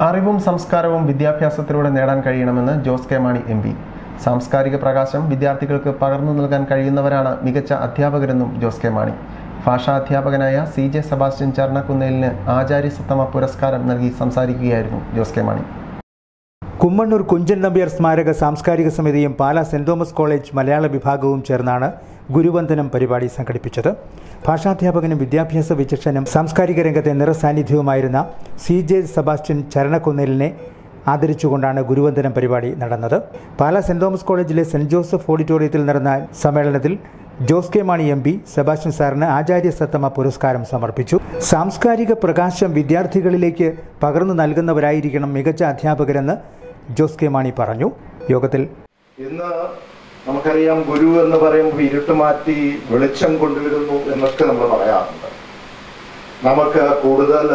അറിവും സംസ്കാരവും വിദ്യാഭ്യാസത്തിലൂടെ നേടാൻ കഴിയണമെന്ന് Jose K Mani M P. സാംസ്കാരിക പ്രകാശം വിദ്യാർത്ഥികൾക്ക് പകർന്നു നൽകാൻ കഴിയുന്നവരാണ് മികച്ച അധ്യാപകരെന്നും ജോസ് കെ മാണി. ഭാഷാ അധ്യാപകനായ സി ജെ സെബാസ്റ്റ്യൻ ചർണക്കുന്നേലിന് ആചാര്യസത്തമ പുരസ്കാരം നൽകി സംസാരിക്കുകയായിരുന്നു ജോസ് കെ മാണി. കുമ്മണ്ണൂർ കുഞ്ചൻ നമ്പ്യാർ സ്മാരക സാംസ്കാരിക സമിതിയും പാലാ സെന്റ് തോമസ് കോളേജ് മലയാള വിഭാഗവും ചേർന്നാണ് ഗുരുവന്ദനം പരിപാടി സംഘടിപ്പിച്ചത്. ഭാഷാധ്യാപകനും വിദ്യാഭ്യാസ വിചക്ഷനും സാംസ്കാരിക രംഗത്തെ നിറസാന്നിധ്യവുമായിരുന്ന സി ജെ സെബാസ്റ്റ്യൻ ചരണക്കുന്നേലിനെ ആദരിച്ചുകൊണ്ടാണ് ഗുരുവന്ദനം പരിപാടി നടന്നത്. പാലാ സെന്റ് തോമസ് കോളേജിലെ സെന്റ് ജോസഫ് ഓഡിറ്റോറിയത്തിൽ നടന്ന സമ്മേളനത്തിൽ Jose K Mani M P Sebastian സാറിന് ആചാര്യ സത്തമ പുരസ്കാരം സമർപ്പിച്ചു. സാംസ്കാരിക പ്രകാശം വിദ്യാർത്ഥികളിലേക്ക് പകർന്നു നൽകുന്നവരായിരിക്കണം മികച്ച അധ്യാപകരെന്ന് ജോസ് കെ മാണി പറഞ്ഞു. യോഗത്തിൽ ഇന്ന് നമുക്കറിയാം ഗുരു എന്ന് പറയുമ്പോൾ ഇരുട്ട് മാറ്റി വെളിച്ചം കൊണ്ടുവരുന്നു എന്നൊക്കെ നമ്മൾ പറയാറുണ്ട്. നമുക്ക് കൂടുതൽ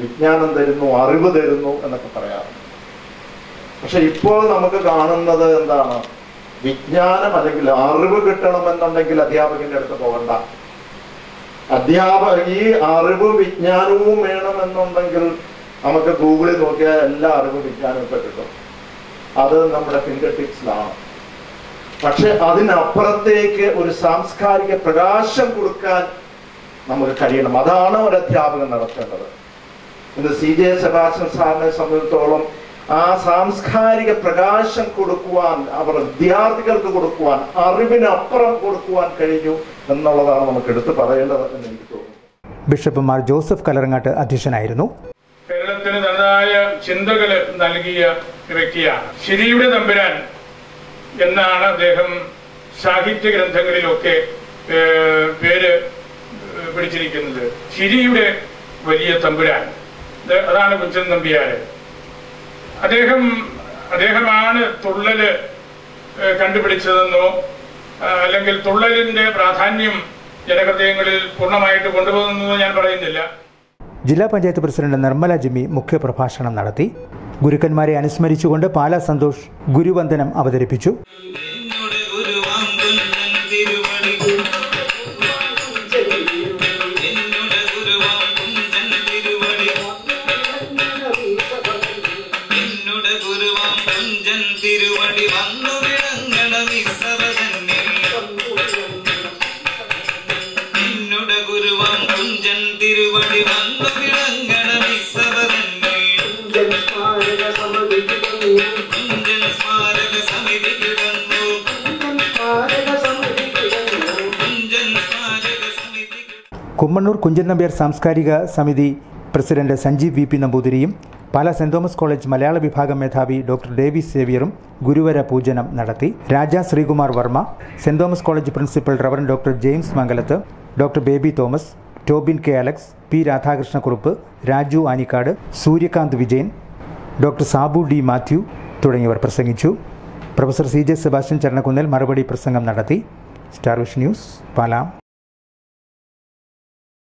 വിജ്ഞാനം തരുന്നു അറിവ് തരുന്നു എന്നൊക്കെ പറയാറുണ്ട്. പക്ഷെ ഇപ്പോൾ നമുക്ക് കാണുന്നത് എന്താണ്? വിജ്ഞാനം അല്ലെങ്കിൽ അറിവ് കിട്ടണമെന്നുണ്ടെങ്കിൽ അധ്യാപകന്റെ അടുത്ത് പോകണ്ട. അധ്യാപക ഈ അറിവും വിജ്ഞാനവും വേണമെന്നുണ്ടെങ്കിൽ നമുക്ക് ഗൂഗിളിൽ നോക്കിയാൽ എല്ലാ അറിവും വിജ്ഞാനവും ഒക്കെ കിട്ടും. അത് നമ്മുടെ ഫിംഗർ ടിപ്സിലാണ് പക്ഷെ അതിനപ്പുറത്തേക്ക് ഒരു സാംസ്കാരിക പ്രകാശം കൊടുക്കാൻ നമുക്ക് കഴിയണം. അതാണ് ഒരു അധ്യാപകൻ നടത്തേണ്ടത്. ഇന്ന് സി ജെ സെബാസ്റ്റ്യൻ സാറിനെ സംബന്ധിച്ചിടത്തോളം ആ സാംസ്കാരിക പ്രകാശം കൊടുക്കുവാൻ അവർ വിദ്യാർത്ഥികൾക്ക് കൊടുക്കുവാൻ അറിവിനപ്പുറം കൊടുക്കുവാൻ കഴിഞ്ഞു എന്നുള്ളതാണ് നമുക്ക് എടുത്തു പറയേണ്ടത് എന്ന് എനിക്ക് തോന്നുന്നു. ബിഷപ്പ് മാർ ജോസഫ് കലറങ്ങാട്ട് അധ്യക്ഷനായിരുന്നു. കേരളത്തിന് തനതായ ചിന്തകൾ നൽകിയ വ്യക്തിയാണ്. ശരിയുടെ തമ്പുരാൻ എന്നാണ് അദ്ദേഹം സാഹിത്യ ഗ്രന്ഥങ്ങളിലൊക്കെ പേര് പിടിച്ചിരിക്കുന്നത്. ശിരിയുടെ വലിയ തമ്പുരാൻ. അതാണ് കുഞ്ചൻ നമ്പിയാര്. അദ്ദേഹം അദ്ദേഹമാണ് തുള്ളൽ കണ്ടുപിടിച്ചതെന്നോ അല്ലെങ്കിൽ തുള്ളലിന്റെ പ്രാധാന്യം ജനഹൃദയങ്ങളിൽ പൂർണമായിട്ട് കൊണ്ടുപോകുന്നതെന്നോ ഞാൻ പറയുന്നില്ല. ജില്ലാ പഞ്ചായത്ത് പ്രസിഡന്റ് നിർമ്മല ജിമ്മി മുഖ്യപ്രഭാഷണം നടത്തി. ഗുരുക്കന്മാരെ അനുസ്മരിച്ചുകൊണ്ട് പാലാ സന്തോഷ് ഗുരുവന്ദനം അവതരിപ്പിച്ചു. കുമ്മണ്ണൂർ കുഞ്ചൻ നമ്പ്യാർ സാംസ്കാരിക സമിതി പ്രസിഡന്റ് സഞ്ജീവ് വി പി നമ്പൂതിരിയും പാല സെന്റ് തോമസ് കോളേജ് മലയാള വിഭാഗം മേധാവി ഡോക്ടർ ഡേവിസ് സേവിയറും ഗുരുവര പൂജനം നടത്തി. Raja Sreekumar Varma saint Thomas college principal reverend doctor James Mangalath doctor Baby Thomas Tobin K Alex P Radhakrishnakurup Raju Anikkad Suryakanth Vijayan doctor Sabu D Mathew തുടങ്ങിയവർ പ്രസംഗിച്ചു. Professor C J Sebastian Charanakunnel മറുപടി പ്രസംഗം നടത്തി. Star vision news പാലാം.